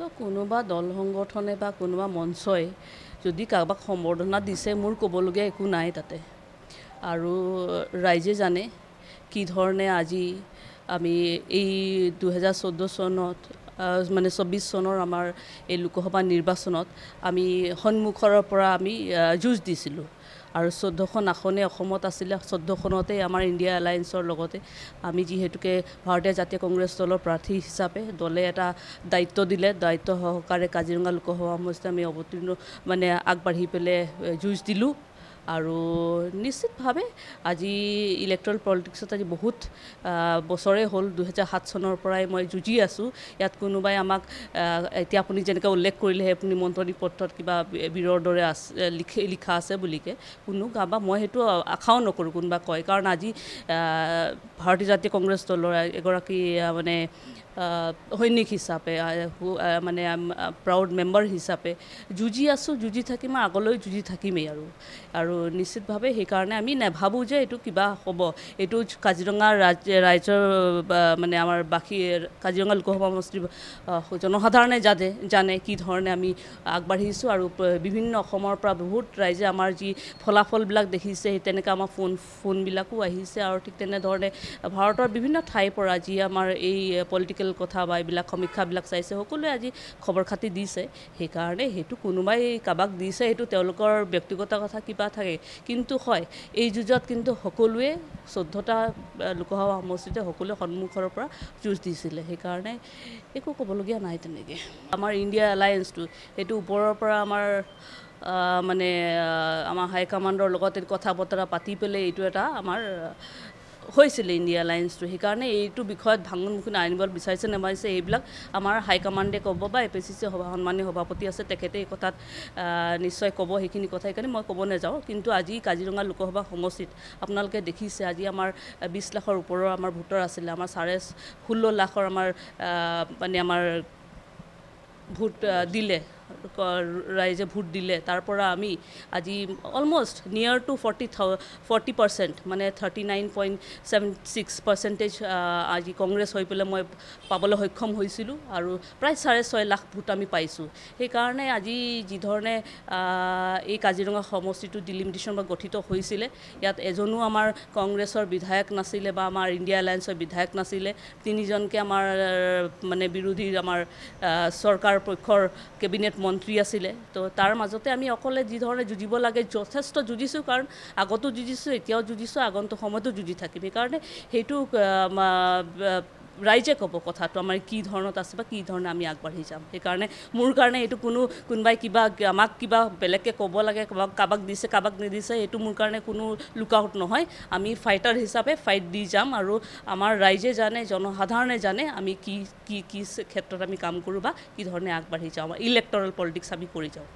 চ' কোনোবা দল সংগঠনে বা কোনোবা মঞ্চই যদি কাৰোবাক সম্বৰ্ধনা দিছে মোৰ ক'বলগীয়া একো নাই তাতে। আৰু ৰাইজে জানে কি ধৰণে আজি আমি এই দুহেজাৰ চৈধ্য চনত মানে চৌব্বিছ চনৰ আমাৰ এই লোকসভা নিৰ্বাচনত আমি সন্মুখৰ পৰা আমি যুঁজ দিছিলোঁ। আৰু চৈধ্যখন আসনে অসমত আছিলে চৈধ্যখনতে আমাৰ ইণ্ডিয়া এলায়েন্সৰ লগতে আমি যিহেতুকে ভাৰতীয় জাতীয় কংগ্ৰেছ দলৰ প্ৰাৰ্থী হিচাপে দলে এটা দায়িত্ব দিলে দায়িত্ব সহকাৰে কাজিৰঙা লোকসভা সমষ্টিত আমি অৱতীৰ্ণ মানে আগবাঢ়ি পেলাই যুঁজ দিলোঁ। আৰু নিশ্চিতভাৱে আজি ইলেক্ট্ৰল পলিটিক্সত আজি বহুত বছৰে হ'ল দুহেজাৰ সাত চনৰ পৰাই মই যুঁজি আছোঁ। ইয়াত কোনোবাই আমাক এতিয়া আপুনি যেনেকৈ উল্লেখ কৰিলে আপুনি মন্ত্ৰণী পত্ৰত কিবা বী- বীৰৰ দৰে আছে লিখি লিখা আছে বুলিকে কোনো কাৰোবা মই সেইটো আশাও নকৰোঁ কোনোবা কয়। কাৰণ আজি ভাৰতীয় জাতীয় কংগ্ৰেছ দলৰ এগৰাকী মানে সৈনিক হিচাপে মানে প্ৰাউড মেম্বাৰ হিচাপে যুঁজি আছোঁ যুঁজি থাকিম আগলৈ যুঁজি থাকিমেই আৰু। আৰু নিশ্চিতভাৱে সেইকাৰণে আমি নাভাবোঁ যে এইটো কিবা হ'ব। এইটো কাজিৰঙা ৰাজ ৰাইজৰ মানে আমাৰ বাকী কাজিৰঙা লোকসভা সমষ্টিৰ জনসাধাৰণে জানে জানে কি ধৰণে আমি আগবাঢ়িছোঁ আৰু বিভিন্ন অসমৰ পৰা বহুত ৰাইজে আমাৰ যি ফলাফলবিলাক দেখিছে সেই তেনেকৈ আমাৰ ফোন ফোনবিলাকো আহিছে আৰু ঠিক তেনেধৰণে ভাৰতৰ বিভিন্ন ঠাইৰ পৰা যি আমাৰ এই পলিটিকেল কথা বা এইবিলাক সমীক্ষাবিলাক চাইছে সকলোৱে আজি খবৰ খাতি দিছে। সেইকাৰণে সেইটো কোনোবাই কাৰোবাক দিছে সেইটো তেওঁলোকৰ ব্যক্তিগত কথা কিবা থাকে। কিন্তু হয় এই যুঁজত কিন্তু সকলোৱে চৈধ্যটা লোকসভা সমষ্টিতে সকলোৱে সন্মুখৰ পৰা যুঁজ দিছিলে। সেইকাৰণে একো ক'বলগীয়া নাই তেনেকৈ। আমাৰ ইণ্ডিয়া এলায়েন্সটো সেইটো ওপৰৰ পৰা আমাৰ মানে আমাৰ হাইকমাণ্ডৰ লগত কথা বতৰা পাতি পেলাই এইটো এটা আমাৰ হৈছিলে ইণ্ডিয়া এলায়েন্সটো সেইকাৰণে এইটো বিষয়ত ভাঙোন মুখোন আনিব বিচাৰিছে নামাৰিছে এইবিলাক আমাৰ হাইকমাণ্ডে ক'ব বা এ পি চি চি সভা সন্মানীয় সভাপতি আছে তেখেতে এই কথাত নিশ্চয় ক'ব সেইখিনি কথা। সেইকাৰণে মই ক'ব নাযাওঁ কিন্তু আজি কাজিৰঙা লোকসভা সমষ্টিত আপোনালোকে দেখিছে আজি আমাৰ বিছ লাখৰ ওপৰৰ আমাৰ ভোটাৰ আছিলে আমাৰ চাৰে ষোল্ল লাখৰ আমাৰ মানে আমাৰ ভোট দিলে। ৰাইজে ভোট দিলে তাৰ পৰা আমি আজি almost near to forty থাউ forty percent মানে thirty nine point seven six percentage আজি কংগ্ৰেছ হৈ পেলাই মই পাবলৈ সক্ষম হৈছিলোঁ আৰু প্ৰায় চাৰে ছয় লাখ ভোট আমি পাইছোঁ। সেইকাৰণে আজি যিধৰণে এই কাজিৰঙা সমষ্টিটো ডিলিমিটেশ্যন বা গঠিত হৈছিলে ইয়াত এজনো আমাৰ কংগ্ৰেছৰ বিধায়ক নাছিলে বা আমাৰ ইণ্ডিয়া এলায়েন্সৰ বিধায়ক নাছিলে তিনিজনকে আমাৰ মানে বিৰোধী আমাৰ চৰকাৰ পক্ষৰ কেবিনেট মন্ত্ৰী আছিলে। তো তাৰ মাজতে আমি অকলে যি ধৰণে যুঁজিব লাগে যথেষ্ট যুঁজিছোঁ কাৰণ আগতো যুঁজিছোঁ এতিয়াও যুঁজিছোঁ আগন্তুক সময়তো যুঁজি থাকিম। সেইকাৰণে সেইটো ৰাইজে ক'ব কথাটো আমাৰ কি ধৰণত আছে বা কি ধৰণে আমি আগবাঢ়ি যাম। সেইকাৰণে মোৰ কাৰণে এইটো কোনো কোনোবাই কিবা আমাক কিবা বেলেগকৈ ক'ব লাগে কাৰোবাক কাৰোবাক দিছে কাৰোবাক নিদিছে এইটো মোৰ কাৰণে কোনো লুক আউট নহয়। আমি ফাইটাৰ হিচাপে ফাইট দি যাম আৰু আমাৰ ৰাইজে জানে জনসাধাৰণে জানে আমি কি কি কি ক্ষেত্ৰত আমি কাম কৰোঁ বা কি ধৰণে আগবাঢ়ি যাওঁ ইলেক্টৰেল পলিটিক্স আমি কৰি যাওঁ।